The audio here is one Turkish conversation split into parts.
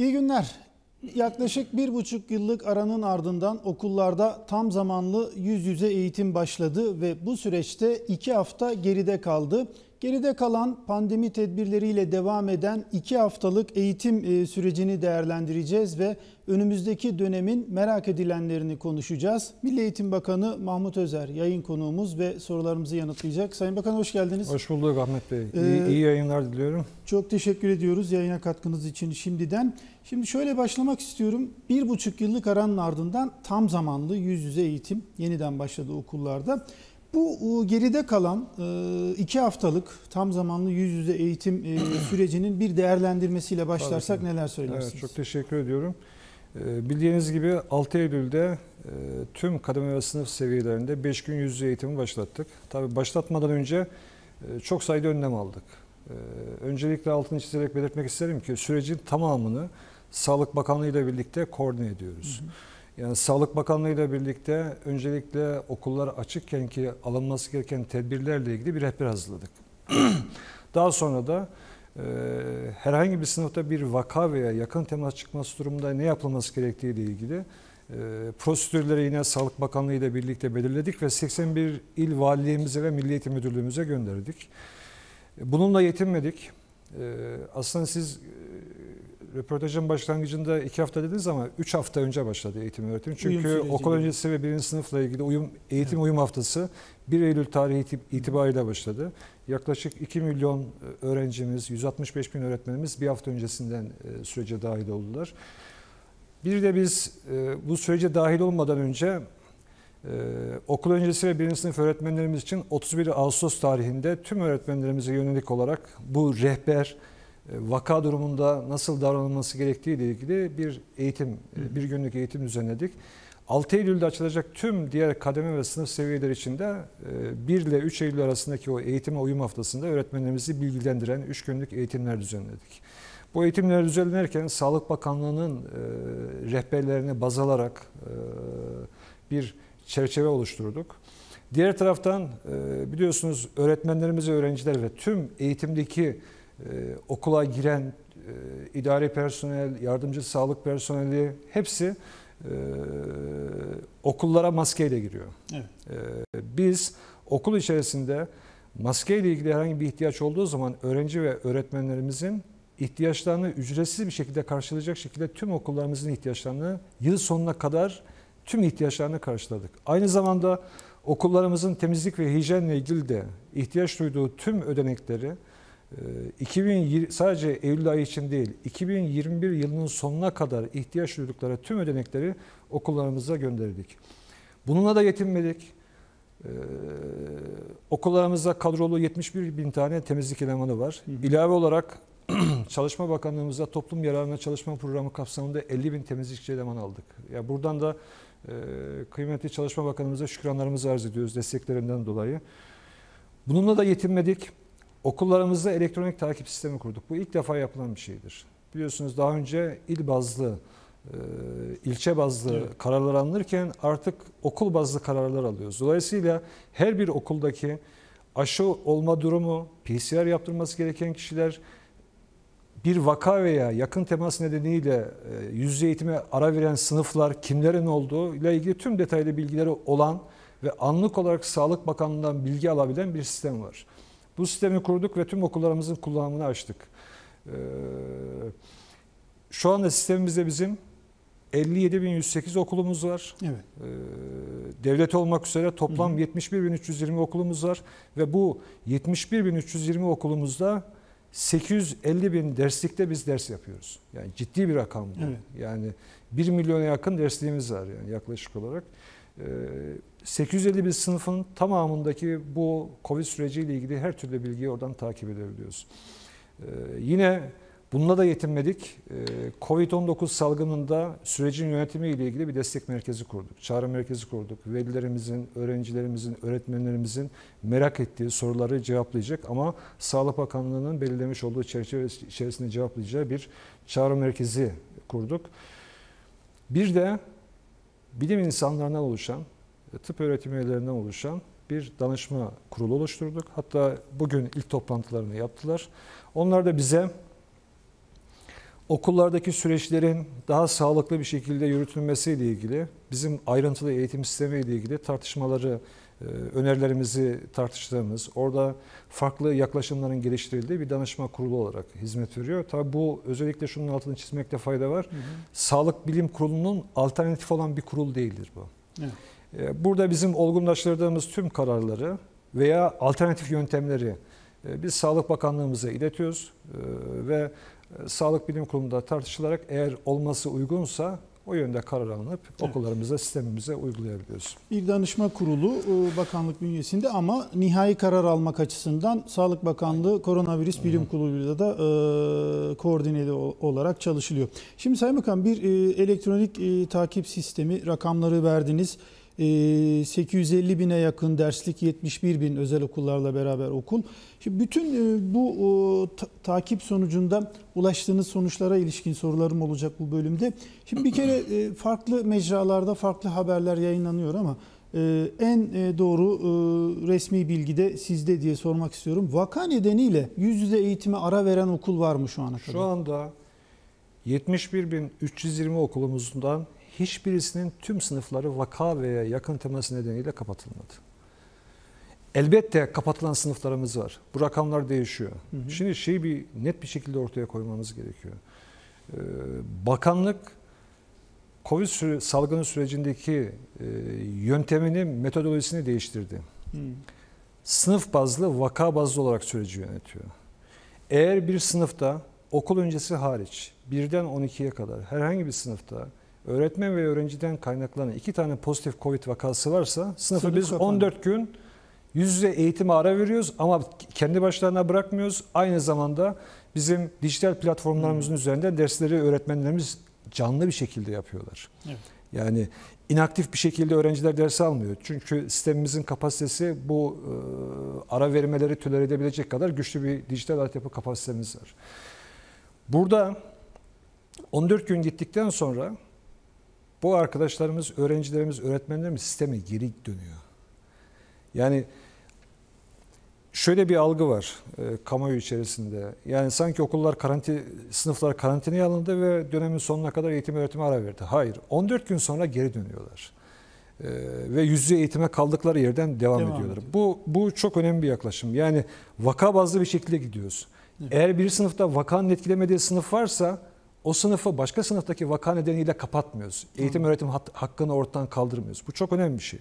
İyi günler. Yaklaşık bir buçuk yıllık aranın ardından okullarda tam zamanlı yüz yüze eğitim başladı ve bu süreçte iki hafta geride kaldı. Geride kalan pandemi tedbirleriyle devam eden iki haftalık eğitim e, sürecini değerlendireceğiz ve önümüzdeki dönemin merak edilenlerini konuşacağız. Milli Eğitim Bakanı Mahmut Özer yayın konuğumuz ve sorularımızı yanıtlayacak. Sayın Bakan hoş geldiniz. Hoş bulduk Ahmet Bey. Ee, iyi, iyi yayınlar diliyorum. Çok teşekkür ediyoruz yayına katkınız için şimdiden. Şimdi şöyle başlamak istiyorum. Bir buçuk yıllık aranın ardından tam zamanlı yüz yüze eğitim yeniden başladı okullarda. Bu e, geride kalan e, iki haftalık tam zamanlı yüz yüze eğitim e, sürecinin bir değerlendirmesiyle başlarsak neler söylersiniz? Evet, çok teşekkür ediyorum. Bildiğiniz gibi 6 Eylül'de tüm kademe ve sınıf seviyelerinde 5 gün yüz yüze eğitimi başlattık. Tabii başlatmadan önce çok sayıda önlem aldık. Öncelikle altını çizerek belirtmek isterim ki sürecin tamamını Sağlık Bakanlığı ile birlikte koordine ediyoruz. Yani Sağlık Bakanlığı ile birlikte öncelikle okullar açıkken ki alınması gereken tedbirlerle ilgili bir rehber hazırladık. Daha sonra da e, herhangi bir sınıfta bir vaka veya yakın temas çıkması durumunda ne yapılması gerektiği ile ilgili e, prosedürleri yine Sağlık Bakanlığı ile birlikte belirledik ve 81 il valiliğimize ve Milli Eğitim Müdürlüğümüze gönderdik. Bununla yetinmedik. E, aslında siz röportajın başlangıcında iki hafta dediniz ama üç hafta önce başladı eğitim öğretim. Çünkü okul gibi. öncesi ve birinci sınıfla ilgili uyum, eğitim uyum haftası 1 Eylül tarihi itib- itibariyle başladı. Yaklaşık 2 milyon e, öğrencimiz, 165 bin öğretmenimiz bir hafta öncesinden e, sürece dahil oldular. Bir de biz e, bu sürece dahil olmadan önce okul öncesi ve birinci sınıf öğretmenlerimiz için 31 Ağustos tarihinde tüm öğretmenlerimize yönelik olarak bu rehber vaka durumunda nasıl davranılması gerektiği ile ilgili bir eğitim, e, bir günlük eğitim düzenledik. 6 Eylül'de açılacak tüm diğer kademe ve sınıf seviyeleri için de e, 1 ile 3 Eylül arasındaki o eğitime uyum haftasında öğretmenlerimizi bilgilendiren 3 günlük eğitimler düzenledik. Bu eğitimler düzenlenirken Sağlık Bakanlığı'nın e, rehberlerini baz alarak e, bir çerçeve oluşturduk. Diğer taraftan e, biliyorsunuz öğretmenlerimiz öğrenciler ve tüm eğitimdeki e, okula giren e, idari personel, yardımcı sağlık personeli hepsi e, okullara maskeyle giriyor. Evet. E, biz okul içerisinde maskeyle ilgili herhangi bir ihtiyaç olduğu zaman öğrenci ve öğretmenlerimizin ihtiyaçlarını ücretsiz bir şekilde karşılayacak şekilde tüm okullarımızın ihtiyaçlarını yıl sonuna kadar tüm ihtiyaçlarını karşıladık. Aynı zamanda okullarımızın temizlik ve hijyenle ilgili de ihtiyaç duyduğu tüm ödenekleri 2020 sadece Eylül ayı için değil 2021 yılının sonuna kadar ihtiyaç duydukları tüm ödenekleri okullarımıza gönderdik. Bununla da yetinmedik. Ee, okullarımızda kadrolu 71 bin tane temizlik elemanı var. Hı hı. İlave olarak Çalışma Bakanlığımızda toplum yararına çalışma programı kapsamında 50 bin temizlikçi eleman aldık. Ya buradan da e, kıymetli Çalışma Bakanımıza şükranlarımızı arz ediyoruz desteklerinden dolayı. Bununla da yetinmedik. Okullarımızda elektronik takip sistemi kurduk. Bu ilk defa yapılan bir şeydir. Biliyorsunuz daha önce il bazlı, e, ilçe bazlı Evet. kararlar alınırken artık okul bazlı kararlar alıyoruz. Dolayısıyla her bir okuldaki aşı olma durumu, PCR yaptırması gereken kişiler, bir vaka veya yakın temas nedeniyle e, yüz yüze eğitime ara veren sınıflar kimlerin olduğu ile ilgili tüm detaylı bilgileri olan ve anlık olarak Sağlık Bakanlığı'ndan bilgi alabilen bir sistem var. Bu sistemi kurduk ve tüm okullarımızın kullanımını açtık. Ee, Şu anda sistemimizde bizim 57.108 okulumuz var. Evet. Ee, devlet olmak üzere toplam Hı hı. 71.320 okulumuz var ve bu 71.320 okulumuzda 850 bin derslikte biz ders yapıyoruz. Yani ciddi bir rakam bu. Evet. Yani 1 milyona yakın dersliğimiz var yani yaklaşık olarak. Ee, 850 bin sınıfın tamamındaki bu Covid süreciyle ilgili her türlü bilgiyi oradan takip edebiliyoruz. Ee, yine bununla da yetinmedik. Ee, Covid-19 salgınında sürecin yönetimi ile ilgili bir destek merkezi kurduk. Çağrı merkezi kurduk. Velilerimizin, öğrencilerimizin, öğretmenlerimizin merak ettiği soruları cevaplayacak ama Sağlık Bakanlığı'nın belirlemiş olduğu çerçeve içerisinde cevaplayacağı bir çağrı merkezi kurduk. Bir de bilim insanlarından oluşan, tıp öğretim üyelerinden oluşan bir danışma kurulu oluşturduk. Hatta bugün ilk toplantılarını yaptılar. Onlar da bize okullardaki süreçlerin daha sağlıklı bir şekilde yürütülmesiyle ilgili bizim ayrıntılı eğitim sistemiyle ilgili tartışmaları, e, önerilerimizi tartıştığımız, orada farklı yaklaşımların geliştirildiği bir danışma kurulu olarak hizmet veriyor. Tabii bu özellikle şunun altını çizmekte fayda var. Sağlık Bilim Kurulu'nun alternatif olan bir kurul değildir bu. Evet. E, Burada bizim olgunlaştırdığımız tüm kararları veya alternatif yöntemleri e, biz Sağlık Bakanlığımıza iletiyoruz e, ve e, Sağlık Bilim Kurulu'nda tartışılarak eğer olması uygunsa o yönde karar alınıp Evet. okullarımıza, sistemimize uygulayabiliyoruz. Bir danışma kurulu e, bakanlık bünyesinde ama nihai karar almak açısından Sağlık Bakanlığı Koronavirüs Bilim Kurulu'yla da e, koordineli olarak çalışılıyor. Şimdi Sayın Bakan bir e, elektronik e, takip sistemi rakamları verdiniz. E, 850 bine yakın derslik 71 bin özel okullarla beraber okul. Şimdi bütün e, bu ta- takip sonucunda ulaştığınız sonuçlara ilişkin sorularım olacak bu bölümde. Şimdi bir kere e, farklı mecralarda farklı haberler yayınlanıyor ama e, en doğru resmi bilgi de sizde diye sormak istiyorum. Vaka nedeniyle yüz yüze eğitime ara veren okul var mı şu ana kadar? Şu anda 71.320 okulumuzdan hiçbirisinin tüm sınıfları vaka veya yakın teması nedeniyle kapatılmadı. Elbette kapatılan sınıflarımız var. Bu rakamlar değişiyor. Hı hı. Şimdi şeyi bir net bir şekilde ortaya koymamız gerekiyor. Ee, bakanlık Covid süre, salgını sürecindeki e, yöntemini, metodolojisini değiştirdi. Hı. Sınıf bazlı, vaka bazlı olarak süreci yönetiyor. Eğer bir sınıfta okul öncesi hariç birden 12'ye kadar herhangi bir sınıfta öğretmen ve öğrenciden kaynaklanan iki tane pozitif Covid vakası varsa sınıfı Sınıf biz kapandı. 14 gün yüz yüze eğitime ara veriyoruz ama kendi başlarına bırakmıyoruz. Aynı zamanda bizim dijital platformlarımızın üzerinde dersleri öğretmenlerimiz canlı bir şekilde yapıyorlar. Evet. Yani inaktif bir şekilde öğrenciler ders almıyor. Çünkü sistemimizin kapasitesi bu e, ara vermeleri tolere edebilecek kadar güçlü bir dijital altyapı kapasitemiz var. Burada 14 gün gittikten sonra bu arkadaşlarımız, öğrencilerimiz, öğretmenlerimiz sisteme geri dönüyor. Yani şöyle bir algı var e, kamuoyu içerisinde. Yani sanki okullar karantin, sınıflar karantinaya alındı ve dönemin sonuna kadar eğitim öğretime ara verdi. Hayır, 14 gün sonra geri dönüyorlar. E, ve yüz yüze eğitime kaldıkları yerden devam, Devam ediyorlar. ediyor. Bu bu çok önemli bir yaklaşım. Yani vaka bazlı bir şekilde gidiyoruz. Evet. Eğer bir sınıfta vakanın etkilemediği sınıf varsa o sınıfı başka sınıftaki vaka nedeniyle kapatmıyoruz. Eğitim öğretim hat- hakkını ortadan kaldırmıyoruz. Bu çok önemli bir şey.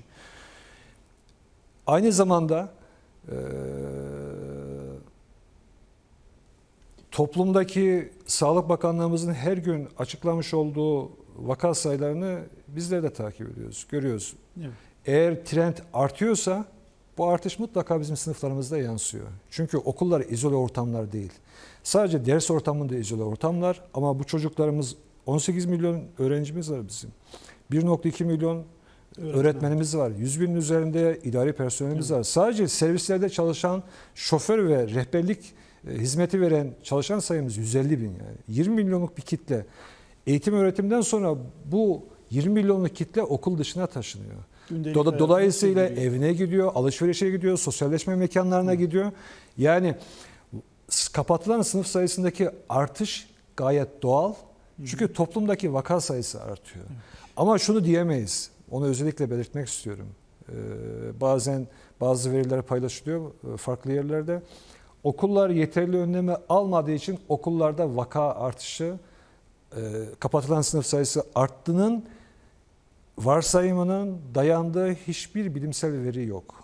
Aynı zamanda toplumdaki Sağlık Bakanlığımızın her gün açıklamış olduğu vaka sayılarını bizler de takip ediyoruz, görüyoruz. Evet. Eğer trend artıyorsa bu artış mutlaka bizim sınıflarımızda yansıyor. Çünkü okullar izole ortamlar değil. Sadece ders ortamında izole ortamlar ama bu çocuklarımız 18 milyon öğrencimiz var bizim. 1.2 milyon Öğretmen. öğretmenimiz var. 100 binin üzerinde idari personelimiz var. Sadece servislerde çalışan şoför ve rehberlik e, hizmeti veren çalışan sayımız 150 bin yani. 20 milyonluk bir kitle. Eğitim öğretimden sonra bu 20 milyonluk kitle okul dışına taşınıyor. Gündelik Dola- Dolayısıyla evine gidiyor, alışverişe gidiyor, sosyalleşme mekanlarına gidiyor. Yani kapatılan sınıf sayısındaki artış gayet doğal. Çünkü toplumdaki vaka sayısı artıyor. Ama şunu diyemeyiz. Onu özellikle belirtmek istiyorum. Ee, bazen bazı veriler paylaşılıyor e, farklı yerlerde. Okullar yeterli önlemi almadığı için okullarda vaka artışı, e, kapatılan sınıf sayısı arttığının varsayımının dayandığı hiçbir bilimsel veri yok.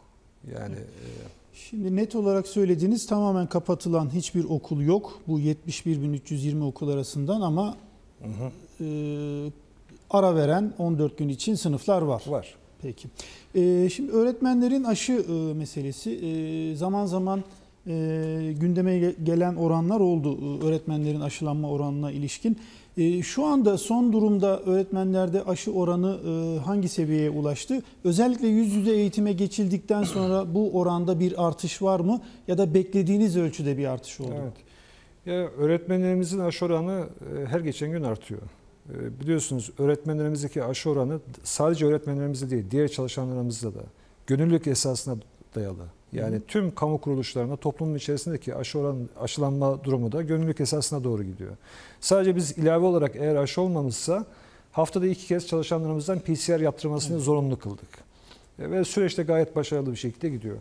Yani e, Şimdi net olarak söylediğiniz tamamen kapatılan hiçbir okul yok. Bu 71.320 okul arasından ama hı hı, e, ara veren 14 gün için sınıflar var. var. Peki. Ee, şimdi öğretmenlerin aşı e, meselesi e, zaman zaman e, gündeme ge- gelen oranlar oldu e, öğretmenlerin aşılanma oranına ilişkin. E, şu anda son durumda öğretmenlerde aşı oranı e, hangi seviyeye ulaştı? Özellikle yüz yüze eğitime geçildikten sonra bu oranda bir artış var mı? Ya da beklediğiniz ölçüde bir artış oldu? Evet. Ya öğretmenlerimizin aşı oranı e, her geçen gün artıyor. E, Biliyorsunuz öğretmenlerimizdeki aşı oranı sadece öğretmenlerimizde değil, diğer çalışanlarımızda da gönüllülük esasına dayalı. Yani tüm kamu kuruluşlarında toplumun içerisindeki aşı oran aşılanma durumu da gönüllülük esasına doğru gidiyor. Sadece biz ilave olarak eğer aşı olmamışsa haftada iki kez çalışanlarımızdan PCR yaptırmasını zorunlu kıldık. E, Ve süreçte gayet başarılı bir şekilde gidiyor.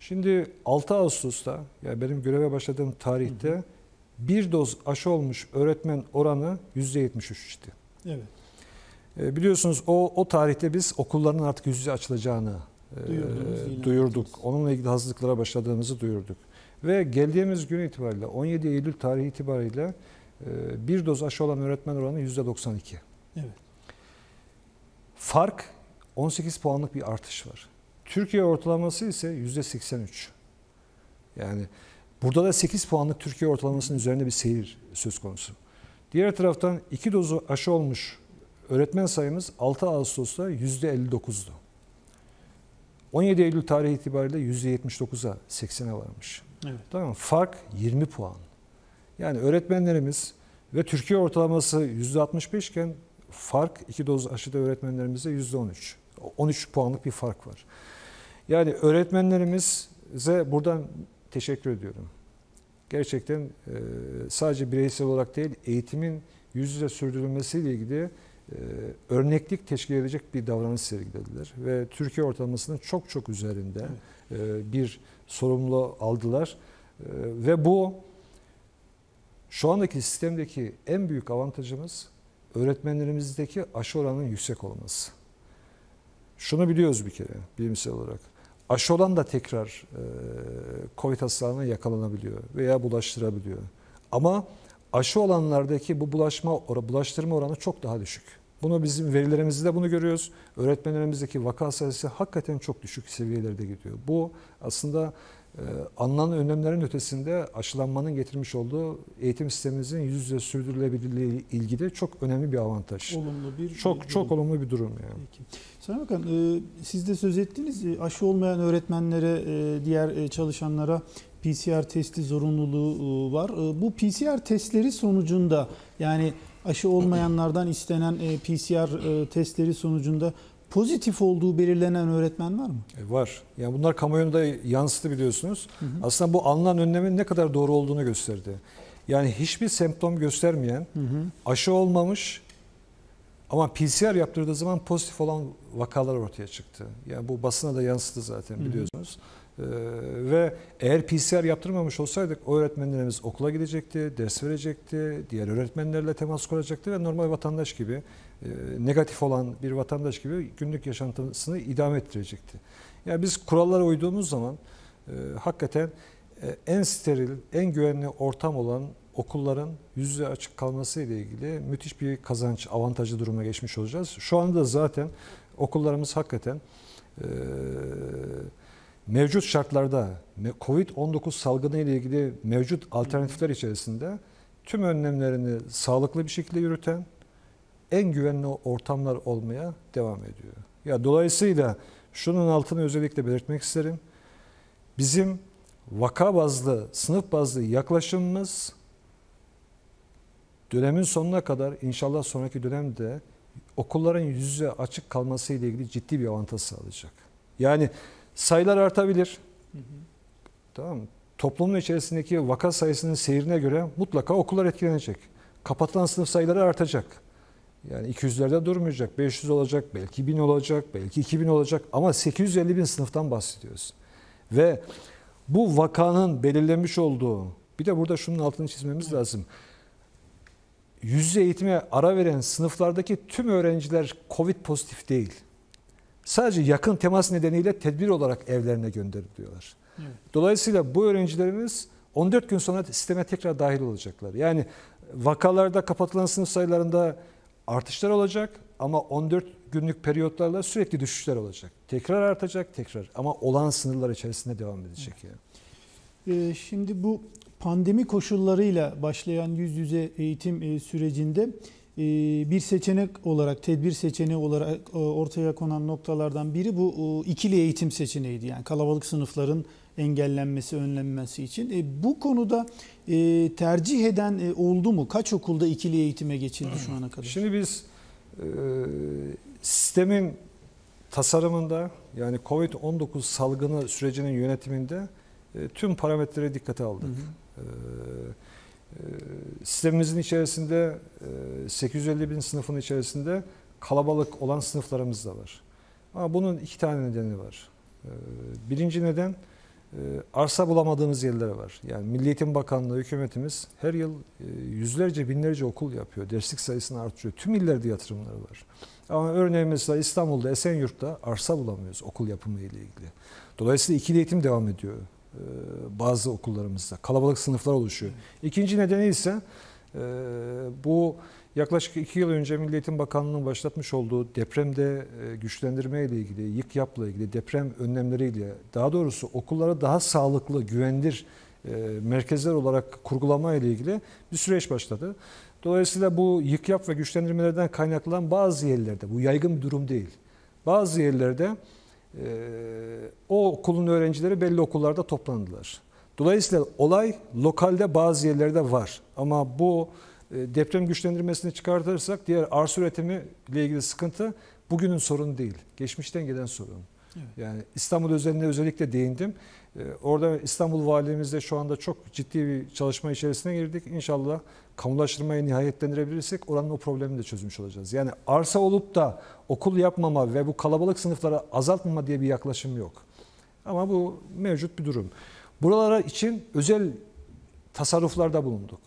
Şimdi 6 Ağustos'ta yani benim göreve başladığım tarihte bir doz aşı olmuş öğretmen oranı %73'tü. Evet. E, Biliyorsunuz o o tarihte biz okulların artık yüz yüze açılacağını e, ilan duyurduk. Onunla ilgili hazırlıklara başladığımızı duyurduk. Ve geldiğimiz gün itibariyle 17 Eylül tarihi itibariyle e, bir doz aşı olan öğretmen oranı %92. Evet. Fark 18 puanlık bir artış var. Türkiye ortalaması ise %83. Yani burada da 8 puanlık Türkiye ortalamasının üzerinde bir seyir söz konusu. Diğer taraftan iki dozu aşı olmuş öğretmen sayımız 6 Ağustos'ta %59'du. 17 Eylül tarihi itibariyle %79'a 80'e varmış. Evet. Tamam mı? Fark 20 puan. Yani öğretmenlerimiz ve Türkiye ortalaması %65 iken fark iki doz aşıda öğretmenlerimizde %13. 13 puanlık bir fark var. Yani öğretmenlerimize buradan teşekkür ediyorum. Gerçekten sadece bireysel olarak değil eğitimin yüz yüze sürdürülmesiyle ilgili örneklik teşkil edecek bir davranış sergilediler. Ve Türkiye ortalamasının çok çok üzerinde e, bir sorumluluğu aldılar. E, Ve bu şu andaki sistemdeki en büyük avantajımız öğretmenlerimizdeki aşı oranının yüksek olması. Şunu biliyoruz bir kere bilimsel olarak. Aşı olan da tekrar e, COVID hastalığına yakalanabiliyor veya bulaştırabiliyor. Ama aşı olanlardaki bu bulaşma bulaştırma oranı çok daha düşük. Bunu bizim verilerimizde bunu görüyoruz. Öğretmenlerimizdeki vaka sayısı hakikaten çok düşük seviyelerde gidiyor. Bu aslında e, alınan önlemlerin ötesinde aşılanmanın getirmiş olduğu eğitim sistemimizin yüz yüze sürdürülebilirliği ilgili çok önemli bir avantaj. Olumlu bir Çok bir çok durum. olumlu bir durum yani. Peki. Sayın Bakan, e, siz de söz ettiniz. E, Aşı olmayan öğretmenlere, e, diğer e, çalışanlara PCR testi zorunluluğu e, var. E, Bu PCR testleri sonucunda yani aşı olmayanlardan istenen e, PCR testleri sonucunda pozitif olduğu belirlenen öğretmen var mı? E, Var. Yani bunlar kamuoyuna da yansıtı biliyorsunuz. Hı hı. Aslında bu alınan önlemin ne kadar doğru olduğunu gösterdi. Yani hiçbir semptom göstermeyen, Hı hı. aşı olmamış ama PCR yaptırdığı zaman pozitif olan vakalar ortaya çıktı. Yani bu basına da yansıdı zaten Hı hı. Ee, ve eğer PCR yaptırmamış olsaydık öğretmenlerimiz okula gidecekti, ders verecekti, diğer öğretmenlerle temas kuracaktı ve normal vatandaş gibi e, negatif olan bir vatandaş gibi günlük yaşantısını idame ettirecekti. Yani biz kurallara uyduğumuz zaman e, hakikaten e, en steril, en güvenli ortam olan okulların yüz yüze açık kalması ile ilgili müthiş bir kazanç, avantajlı duruma geçmiş olacağız. Şu anda zaten okullarımız hakikaten e, mevcut şartlarda me- Covid-19 salgını ile ilgili mevcut alternatifler içerisinde tüm önlemlerini sağlıklı bir şekilde yürüten en güvenli ortamlar olmaya devam ediyor. Ya dolayısıyla şunun altını özellikle belirtmek isterim. Bizim vaka bazlı, sınıf bazlı yaklaşımımız dönemin sonuna kadar inşallah sonraki dönemde okulların yüz yüze açık kalması ile ilgili ciddi bir avantaj sağlayacak. Yani sayılar artabilir. Hı hı. Tamam mı? Toplumun içerisindeki vaka sayısının seyrine göre mutlaka okullar etkilenecek. Kapatılan sınıf sayıları artacak. Yani 200'lerde durmayacak. 500 olacak, belki 1000 olacak, belki 2000 olacak. Ama 850 bin sınıftan bahsediyoruz. Ve bu vakanın belirlenmiş olduğu, bir de burada şunun altını çizmemiz lazım. Yüz yüze eğitime ara veren sınıflardaki tüm öğrenciler Covid pozitif değil. Sadece yakın temas nedeniyle tedbir olarak evlerine gönderiliyorlar. Evet. Dolayısıyla bu öğrencilerimiz 14 gün sonra sisteme tekrar dahil olacaklar. Yani vakalarda kapatılan sınıf sayılarında artışlar olacak ama 14 günlük periyotlarla sürekli düşüşler olacak. Tekrar artacak tekrar ama olan sınırlar içerisinde devam edecek yani. Ee, Şimdi bu pandemi koşullarıyla başlayan yüz yüze eğitim e, sürecinde bir seçenek olarak, tedbir seçeneği olarak e, ortaya konan noktalardan biri bu e, ikili eğitim seçeneğiydi. Yani kalabalık sınıfların engellenmesi, önlenmesi için. E, Bu konuda e, tercih eden e, oldu mu? Kaç okulda ikili eğitime geçildi şu ana kadar? Şimdi biz e, sistemin tasarımında yani Covid-19 salgını sürecinin yönetiminde e, tüm parametreleri dikkate aldık. E, e, sistemimizin içerisinde e, 850 bin sınıfın içerisinde kalabalık olan sınıflarımız da var. Ama bunun iki tane nedeni var. E, birinci neden e, arsa bulamadığımız yerler var. Yani Milli Eğitim Bakanlığı, hükümetimiz her yıl e, yüzlerce, binlerce okul yapıyor. Derslik sayısını artırıyor. Tüm illerde yatırımları var. Ama örneğin mesela İstanbul'da, Esenyurt'ta arsa bulamıyoruz okul yapımı ile ilgili. Dolayısıyla ikili eğitim devam ediyor e, bazı okullarımızda. Kalabalık sınıflar oluşuyor. İkinci nedeni ise e, bu yaklaşık iki yıl önce Milli Eğitim Bakanlığı'nın başlatmış olduğu depremde e, güçlendirme ile ilgili, yık yapla ilgili, deprem önlemleriyle daha doğrusu okulları daha sağlıklı, güvenilir e, merkezler olarak kurgulama ile ilgili bir süreç başladı. Dolayısıyla bu yık yap ve güçlendirmelerden kaynaklanan bazı yerlerde, bu yaygın bir durum değil. Bazı yerlerde e, o okulun öğrencileri belli okullarda toplandılar. Dolayısıyla olay lokalde bazı yerlerde var. Ama bu e, deprem güçlendirmesini çıkartırsak diğer arsa üretimi ile ilgili sıkıntı bugünün sorunu değil. Geçmişten gelen sorun. Yani İstanbul özelinde özellikle değindim. Ee, Orada İstanbul Valimizle şu anda çok ciddi bir çalışma içerisine girdik. İnşallah kamulaştırmayı nihayetlendirebilirsek oranın o problemini de çözmüş olacağız. Yani arsa olup da okul yapmama ve bu kalabalık sınıfları azaltmama diye bir yaklaşım yok. Ama bu mevcut bir durum. Buralara için özel tasarruflarda bulunduk.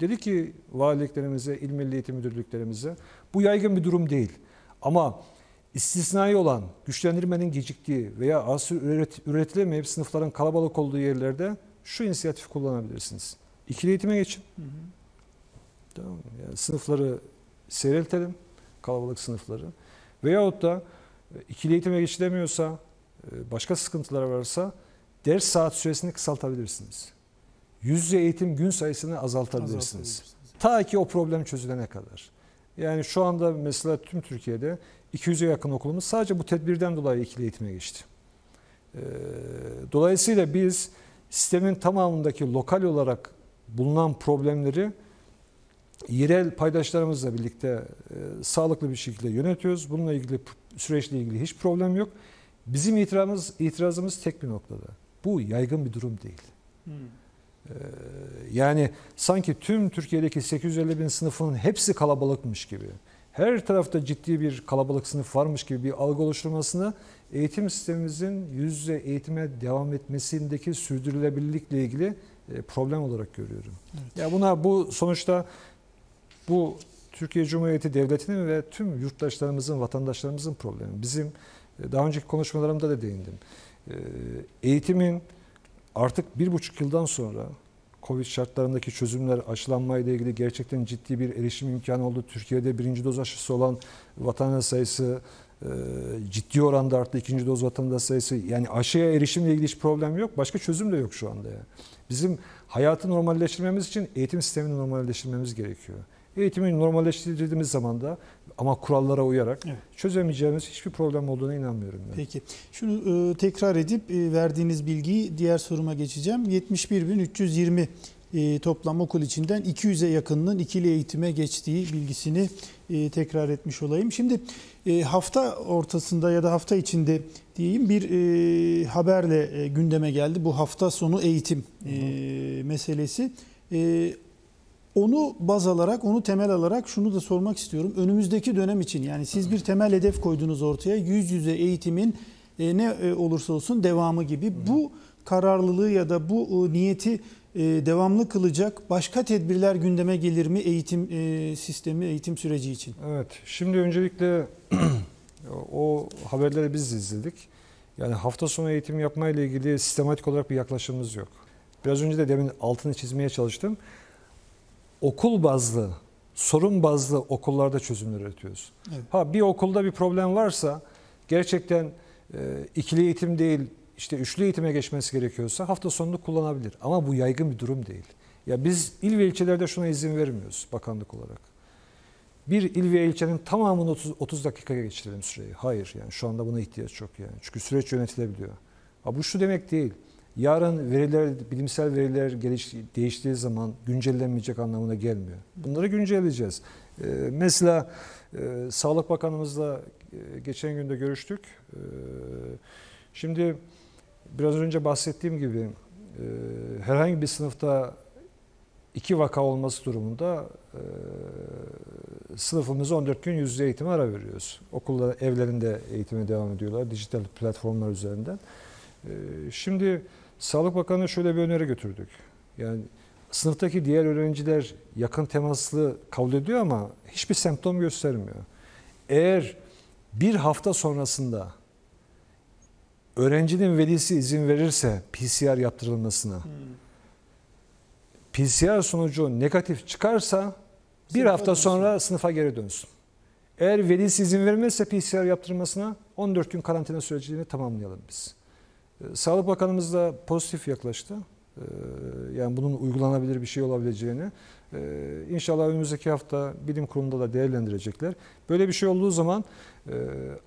Dedi ki valiliklerimize, il milli eğitim müdürlüklerimize bu yaygın bir durum değil. Ama istisnai olan güçlendirmenin geciktiği veya asıl üret, üretilemeyip sınıfların kalabalık olduğu yerlerde şu inisiyatif kullanabilirsiniz. İkili eğitime geçin. Tamam mı? Yani sınıfları seyreltelim, kalabalık sınıfları. Veyahut da e, ikili eğitime geçilemiyorsa, e, başka sıkıntılar varsa ders saat süresini kısaltabilirsiniz. Yüz yüze eğitim gün sayısını azaltabilirsiniz. Azaltabilirsiniz. Ta ki o problem çözülene kadar. Yani şu anda mesela tüm Türkiye'de 200'e yakın okulumuz sadece bu tedbirden dolayı ikili eğitime geçti. Ee, Dolayısıyla biz sistemin tamamındaki lokal olarak bulunan problemleri yerel paydaşlarımızla birlikte e, sağlıklı bir şekilde yönetiyoruz. Bununla ilgili süreçle ilgili hiç problem yok. Bizim itirazımız, itirazımız tek bir noktada. Bu yaygın bir durum değil. Hmm. Yani sanki tüm Türkiye'deki 850 bin sınıfının hepsi kalabalıkmış gibi, her tarafta ciddi bir kalabalık sınıf varmış gibi bir algı oluşturmasını eğitim sistemimizin yüz yüze eğitime devam etmesindeki sürdürülebilirlikle ilgili e, problem olarak görüyorum. Evet. Ya buna bu sonuçta bu Türkiye Cumhuriyeti Devleti'nin ve tüm yurttaşlarımızın, vatandaşlarımızın problemi. Bizim e, daha önceki konuşmalarımda da değindim. E, Eğitimin artık bir buçuk yıldan sonra Covid şartlarındaki çözümler aşılanmayla ilgili gerçekten ciddi bir erişim imkanı oldu. Türkiye'de birinci doz aşısı olan vatandaş sayısı e, ciddi oranda arttı. İkinci doz vatandaş sayısı yani aşıya erişimle ilgili hiç problem yok. Başka çözüm de yok şu anda. Yani. Bizim hayatı normalleştirmemiz için eğitim sistemini normalleştirmemiz gerekiyor. Eğitimi normalleştirdiğimiz zaman da ama kurallara uyarak Evet. çözemeyeceğimiz hiçbir problem olduğuna inanmıyorum ben. Peki. Şunu e, tekrar edip e, verdiğiniz bilgiyi diğer soruma geçeceğim. 71.320 e, toplam okul içinden 200'e yakınının ikili eğitime geçtiği bilgisini e, tekrar etmiş olayım. Şimdi e, hafta ortasında ya da hafta içinde diyeyim bir e, haberle e, gündeme geldi. Bu hafta sonu eğitim e, meselesi. E, onu baz alarak, onu temel alarak şunu da sormak istiyorum. Önümüzdeki dönem için yani siz bir temel hedef koydunuz ortaya. Yüz yüze eğitimin e, ne e, olursa olsun devamı gibi. Bu kararlılığı ya da bu e, niyeti devamlı kılacak başka tedbirler gündeme gelir mi eğitim sistemi, eğitim süreci için? Evet, şimdi öncelikle o haberleri biz izledik. Yani hafta sonu eğitim yapma ile ilgili sistematik olarak bir yaklaşımımız yok. Biraz önce de demin altını çizmeye çalıştım. Okul bazlı, sorun bazlı okullarda çözümler üretiyoruz. Evet. Ha bir okulda bir problem varsa gerçekten e, ikili eğitim değil işte üçlü eğitime geçmesi gerekiyorsa hafta sonunu kullanabilir. Ama bu yaygın bir durum değil. Ya biz il ve ilçelerde şuna izin vermiyoruz bakanlık olarak. Bir il ve ilçenin tamamını 30, 30 dakikaya geçirelim süreyi. Hayır yani şu anda buna ihtiyaç yok yani. Çünkü süreç yönetilebiliyor. Ha bu şu demek değil. Yarın veriler, bilimsel veriler geliş, değiştiği zaman güncellenmeyecek anlamına gelmiyor. Bunları güncelleyeceğiz. E, mesela e, Sağlık Bakanımızla e, geçen günde görüştük. E, şimdi biraz önce bahsettiğim gibi e, herhangi bir sınıfta iki vaka olması durumunda e, sınıfımızı 14 gün yüz yüze eğitime ara veriyoruz. Okulda evlerinde eğitime devam ediyorlar dijital platformlar üzerinden. E, şimdi Sağlık Bakanı şöyle bir öneri götürdük. Yani sınıftaki diğer öğrenciler yakın temaslı kabul ediyor ama hiçbir semptom göstermiyor. Eğer bir hafta sonrasında öğrencinin velisi izin verirse PCR yaptırılmasına, PCR sonucu negatif çıkarsa bir Sınıfa hafta dönsün. sonra sınıfa geri dönsün. Eğer velisi izin vermezse PCR yaptırmasına 14 gün karantina sürecini tamamlayalım biz. Ee, Sağlık Bakanımız da pozitif yaklaştı. Ee, Yani bunun uygulanabilir bir şey olabileceğini. Ee, İnşallah önümüzdeki hafta bilim kurulunda da değerlendirecekler. Böyle bir şey olduğu zaman e,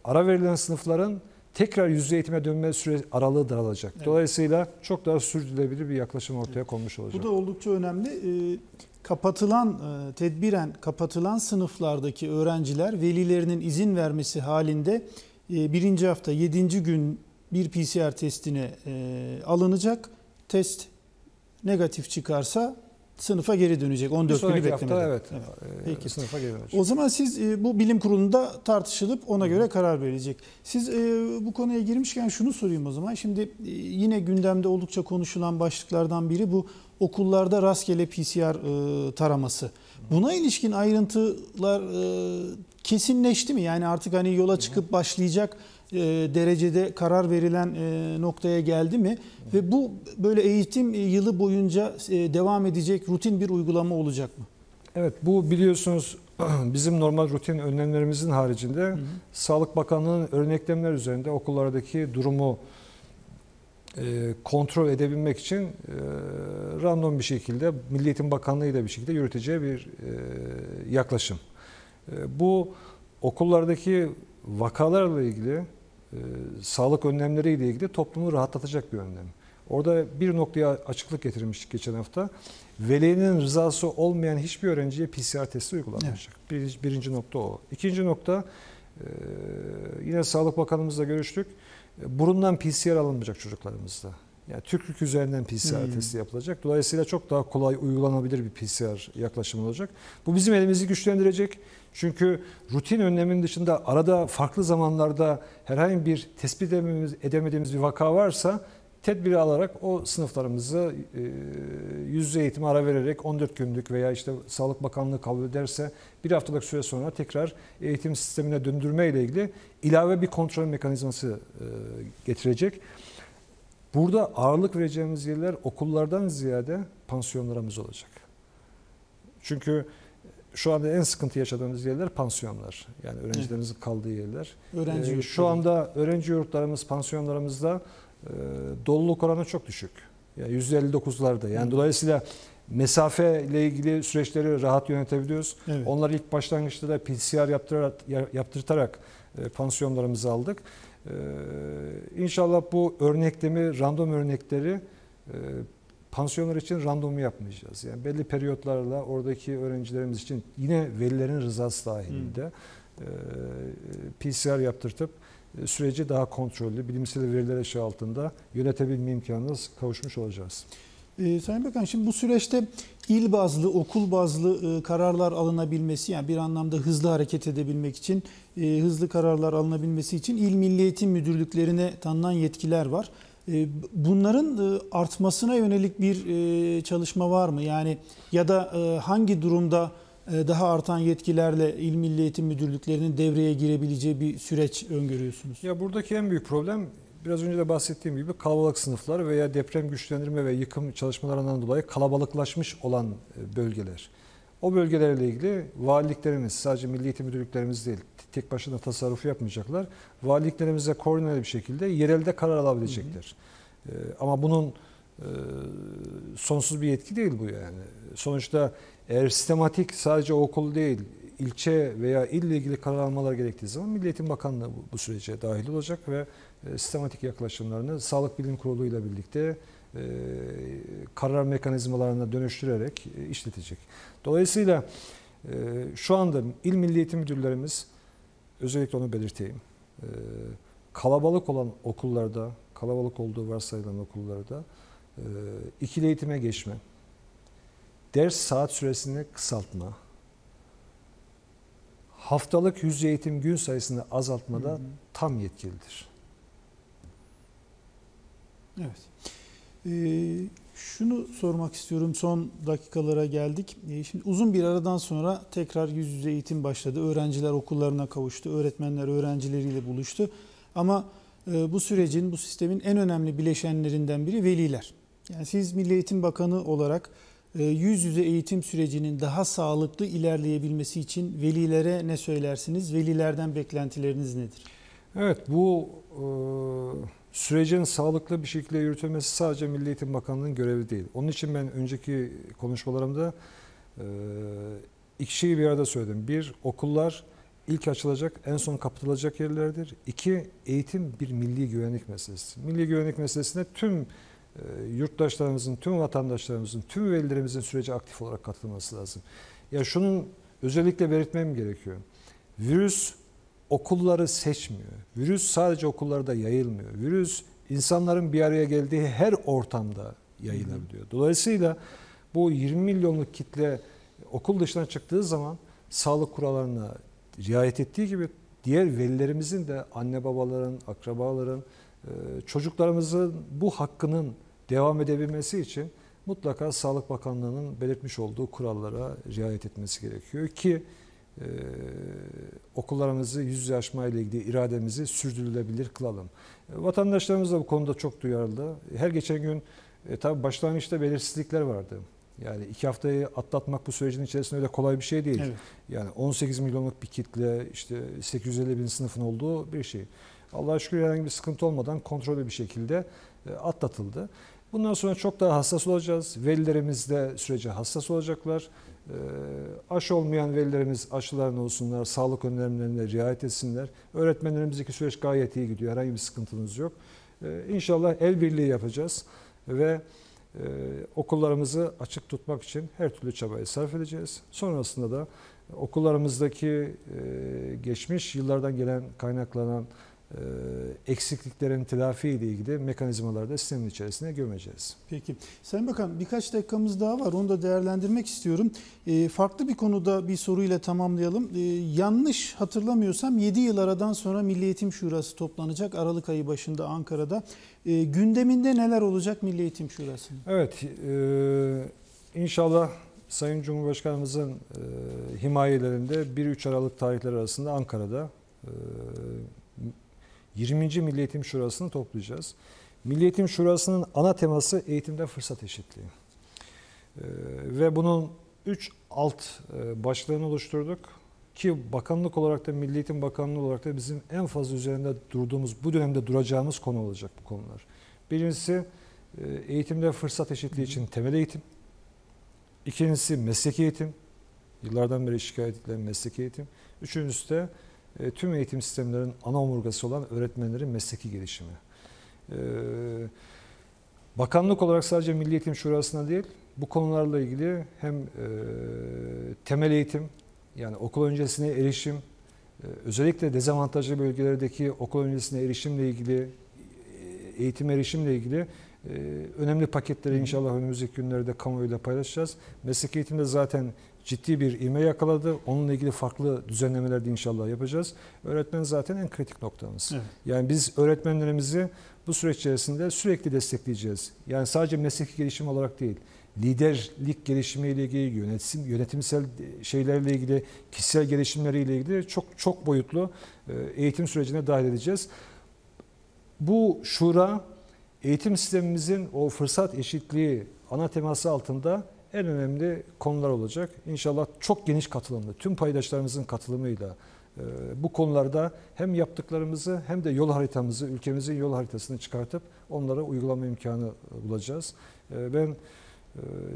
ara verilen sınıfların tekrar yüzde eğitime dönme süre aralığı daralacak. Evet. Dolayısıyla çok daha sürdürülebilir bir yaklaşım ortaya konmuş olacak. Bu da oldukça önemli. Kapatılan, e, tedbiren kapatılan sınıflardaki öğrenciler velilerinin izin vermesi halinde e, birinci hafta yedinci gün bir PCR testine e, alınacak. Test negatif çıkarsa sınıfa geri dönecek. bir 14 günü sonraki hafta beklemeden. evet, Evet. e, Peki. sınıfa geri dönecek. O zaman siz e, bu bilim kurulunda tartışılıp ona göre karar verilecek. Siz e, bu konuya girmişken şunu sorayım o zaman. Şimdi e, yine gündemde oldukça konuşulan başlıklardan biri bu okullarda rastgele PCR e, taraması. Buna ilişkin ayrıntılar e, kesinleşti mi? Yani artık hani yola çıkıp başlayacak e, derecede karar verilen e, noktaya geldi mi? Ve bu böyle eğitim yılı boyunca e, devam edecek rutin bir uygulama olacak mı? Evet bu biliyorsunuz bizim normal rutin önlemlerimizin haricinde Hı hı. Sağlık Bakanlığı'nın örneklemler üzerinde okullardaki durumu e, kontrol edebilmek için e, random bir şekilde Milli Eğitim Bakanlığı ile bir şekilde yürüteceği bir e, yaklaşım. E, bu okullardaki vakalarla ilgili e, sağlık önlemleriyle ilgili toplumu rahatlatacak bir önlem. Orada bir noktaya açıklık getirmiştik geçen hafta. Velinin rızası olmayan hiçbir öğrenciye PCR testi uygulanmayacak. Bir, birinci nokta o. İkinci nokta e, yine Sağlık Bakanımızla görüştük. E, Burundan PCR alınmayacak çocuklarımızda. Yani tükürük üzerinden PCR Hmm. testi yapılacak. Dolayısıyla çok daha kolay uygulanabilir bir PCR yaklaşımı olacak. Bu bizim elimizi güçlendirecek. Çünkü rutin önlemin dışında arada farklı zamanlarda herhangi bir tespit edemediğimiz, bir vaka varsa tedbiri alarak o sınıflarımızı e, yüz yüze eğitime ara vererek 14 günlük veya işte Sağlık Bakanlığı kabul ederse bir haftalık süre sonra tekrar eğitim sistemine döndürme ile ilgili ilave bir kontrol mekanizması e, getirecek. Burada ağırlık vereceğimiz yerler okullardan ziyade pansiyonlarımız olacak. Çünkü şu anda en sıkıntı yaşadığımız yerler pansiyonlar. Yani öğrencilerimizin kaldığı yerler. Öğrenci Ee, şu anda öğrenci yurtlarımız, pansiyonlarımızda e, doluluk oranı çok düşük. Yani %59'larda. Yani Hı. dolayısıyla mesafe ile ilgili süreçleri rahat yönetebiliyoruz. Evet. Onlar ilk başlangıçta da PCR yaptırarak, yaptırtarak e, pansiyonlarımızı aldık. Ee, İnşallah bu örneklemi, random örnekleri e, pansiyonlar için randomu yapmayacağız. Yani belli periyotlarla oradaki öğrencilerimiz için yine velilerin rızası dahilinde e, PCR yaptırtıp e, süreci daha kontrollü, bilimsel veriler ışığı altında yönetebilme imkanına kavuşmuş olacağız. Ee, Sayın Bakan şimdi bu süreçte il bazlı, okul bazlı e, kararlar alınabilmesi yani bir anlamda hızlı hareket edebilmek için, e, hızlı kararlar alınabilmesi için il milli eğitim müdürlüklerine tanınan yetkiler var. E, bunların e, artmasına yönelik bir e, çalışma var mı? Yani ya da e, hangi durumda daha artan yetkilerle il milli eğitim müdürlüklerinin devreye girebileceği bir süreç öngörüyorsunuz? Ya buradaki en büyük problem biraz önce de bahsettiğim gibi kalabalık sınıflar veya deprem güçlendirme ve yıkım çalışmalarından dolayı kalabalıklaşmış olan bölgeler. O bölgelerle ilgili valiliklerimiz, sadece milli eğitim müdürlüklerimiz değil, tek başına tasarruf yapmayacaklar. Valiliklerimize koordineli bir şekilde yerelde karar alabilecekler. E, Ama bunun e, sonsuz bir yetki değil bu yani. Sonuçta eğer sistematik sadece okul değil, ilçe veya ille ilgili karar almalar gerektiği zaman Milli Eğitim Bakanlığı bu, bu sürece dahil olacak ve e, sistematik yaklaşımlarını Sağlık Bilim Kurulu ile birlikte karar mekanizmalarına dönüştürerek e, işletecek. Dolayısıyla Ee, Şu anda il milli eğitim müdürlerimiz özellikle onu belirteyim. Kalabalık olan okullarda, kalabalık olduğu varsayılan okullarda e, ikili eğitime geçme, ders saat süresini kısaltma, haftalık yüz eğitim gün sayısını azaltmada Hı hı. tam yetkilidir. Evet. Ee, şunu sormak istiyorum. Son dakikalara geldik. Ee, şimdi uzun bir aradan sonra tekrar yüz yüze eğitim başladı. Öğrenciler okullarına kavuştu. Öğretmenler öğrencileriyle buluştu. Ama e, bu sürecin, bu sistemin en önemli bileşenlerinden biri veliler. Yani siz Milli Eğitim Bakanı olarak e, yüz yüze eğitim sürecinin daha sağlıklı ilerleyebilmesi için velilere ne söylersiniz? Velilerden beklentileriniz nedir? Evet bu e, sürecin sağlıklı bir şekilde yürütülmesi sadece Milli Eğitim Bakanlığı'nın görevi değil. Onun için ben önceki konuşmalarımda iki şeyi bir arada söyledim. Bir, okullar ilk açılacak, en son kapatılacak yerlerdir. İki, eğitim bir milli güvenlik meselesi. Milli güvenlik meselesine tüm yurttaşlarımızın, tüm vatandaşlarımızın, tüm velilerimizin sürece aktif olarak katılması lazım. Ya şunun özellikle belirtmem gerekiyor. Virüs okulları seçmiyor. Virüs sadece okullarda yayılmıyor. Virüs insanların bir araya geldiği her ortamda yayılabiliyor. Dolayısıyla bu 20 milyonluk kitle okul dışına çıktığı zaman sağlık kurallarına riayet ettiği gibi diğer velilerimizin de anne babaların, akrabaların, e, çocuklarımızın bu hakkının devam edebilmesi için mutlaka Sağlık Bakanlığı'nın belirtmiş olduğu kurallara riayet etmesi gerekiyor ki e, okullarımızı yüz yüze aşma ile ilgili irademizi sürdürülebilir kılalım. E, vatandaşlarımız da bu konuda çok duyarlı. Her geçen gün e, tabii başlangıçta belirsizlikler vardı. Yani iki haftayı atlatmak bu sürecin içerisinde öyle kolay bir şey değil. Evet. Yani 18 milyonluk bir kitle, işte 850 bin sınıfın olduğu bir şey. Allah'a şükür herhangi bir sıkıntı olmadan kontrollü bir şekilde e, atlatıldı. Bundan sonra çok daha hassas olacağız. Velilerimiz de sürece hassas olacaklar. E, Aşı olmayan velilerimiz aşılarını olsunlar, sağlık önlemlerine riayet etsinler. Öğretmenlerimizdeki süreç gayet iyi gidiyor. Herhangi bir sıkıntımız yok. E, İnşallah el birliği yapacağız ve e, okullarımızı açık tutmak için her türlü çabayı sarf edeceğiz. Sonrasında da okullarımızdaki e, geçmiş yıllardan gelen kaynaklanan eksikliklerin telafi ile ilgili mekanizmaları da sistemin içerisine gömeceğiz. Peki. Sayın Bakan birkaç dakikamız daha var. Onu da değerlendirmek istiyorum. Ee, farklı bir konuda bir soruyla tamamlayalım. Ee, yanlış hatırlamıyorsam 7 yıl aradan sonra Milli Eğitim Şurası toplanacak. Aralık ayı başında Ankara'da. Ee, gündeminde neler olacak Milli Eğitim Şurası'nın? Evet, e, inşallah Sayın Cumhurbaşkanımızın e, himayelerinde 1-3 Aralık tarihleri arasında Ankara'da e, 20. Milli Eğitim Şurası'nı toplayacağız. Milli Eğitim Şurası'nın ana teması eğitimde fırsat eşitliği. E, ve bunun 3 alt e, başlığını oluşturduk. Ki bakanlık olarak da Milli Eğitim Bakanlığı olarak da bizim en fazla üzerinde durduğumuz, bu dönemde duracağımız konu olacak bu konular. Birincisi e, eğitimde fırsat eşitliği için temel eğitim. İkincisi mesleki eğitim. Yıllardan beri şikayet edilen mesleki eğitim. Üçüncüsü de e, tüm eğitim sistemlerinin ana omurgası olan öğretmenlerin mesleki gelişimi. E, bakanlık olarak sadece Milli Eğitim Şurası'na değil, bu konularla ilgili hem e, temel eğitim, yani okul öncesine erişim, e, özellikle dezavantajlı bölgelerdeki okul öncesine erişimle ilgili, eğitim erişimle ilgili önemli paketleri inşallah önümüzdeki günlerde kamuoyuyla paylaşacağız. Meslek eğitimde zaten ciddi bir ivme yakaladı. Onunla ilgili farklı düzenlemeler de inşallah yapacağız. Öğretmen zaten en kritik noktamız. Evet. Yani biz öğretmenlerimizi bu süreç içerisinde sürekli destekleyeceğiz. Yani sadece mesleki gelişim olarak değil, liderlik gelişimiyle ilgili, yönetim, yönetimsel şeylerle ilgili, kişisel gelişimleriyle ilgili çok çok boyutlu e, eğitim sürecine dahil edeceğiz. Bu şura eğitim sistemimizin o fırsat eşitliği ana teması altında en önemli konular olacak. İnşallah çok geniş katılımlı, tüm paydaşlarımızın katılımıyla e, bu konularda hem yaptıklarımızı hem de yol haritamızı, ülkemizin yol haritasını çıkartıp onlara uygulama imkanı bulacağız. E, Ben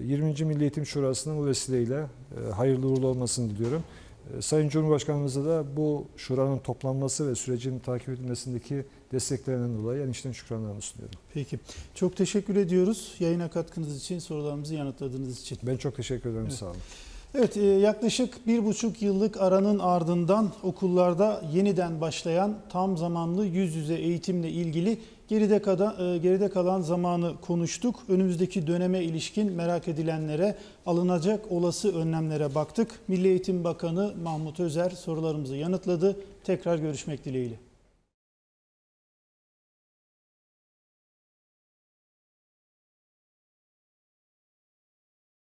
e, 20. Milli Eğitim Şurası'nın bu vesileyle e, hayırlı uğurlu olmasını diliyorum. E, Sayın Cumhurbaşkanımıza da bu şuranın toplanması ve sürecin takip edilmesindeki desteklerinden dolayı en içten şükranlarımı sunuyorum. Peki. Çok teşekkür ediyoruz yayına katkınız için, sorularımızı yanıtladığınız için. Ben çok teşekkür ederim. Evet. Sağ olun. Evet, e, yaklaşık bir buçuk yıllık aranın ardından okullarda yeniden başlayan tam zamanlı yüz yüze eğitimle ilgili geride kalan, geride kalan zamanı konuştuk. Önümüzdeki döneme ilişkin merak edilenlere, alınacak olası önlemlere baktık. Milli Eğitim Bakanı Mahmut Özer sorularımızı yanıtladı. Tekrar görüşmek dileğiyle.